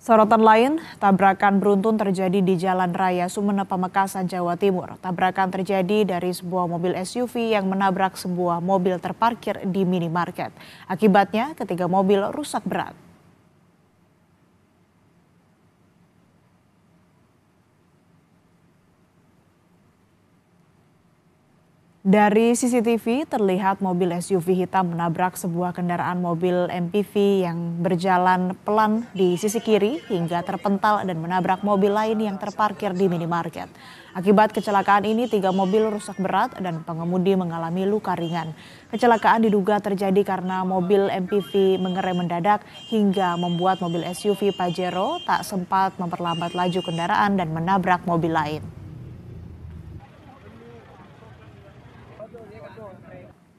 Sorotan lain, tabrakan beruntun terjadi di Jalan Raya Sumeneb Pamekasan, Jawa Timur. Tabrakan terjadi dari sebuah mobil SUV yang menabrak sebuah mobil terparkir di minimarket. Akibatnya, ketiga mobil rusak berat. Dari CCTV terlihat mobil SUV hitam menabrak sebuah kendaraan mobil MPV yang berjalan pelan di sisi kiri hingga terpental dan menabrak mobil lain yang terparkir di minimarket. Akibat kecelakaan ini tiga mobil rusak berat dan pengemudi mengalami luka ringan. Kecelakaan diduga terjadi karena mobil MPV mengerem mendadak hingga membuat mobil SUV Pajero tak sempat memperlambat laju kendaraan dan menabrak mobil lain. Do it. Yeah.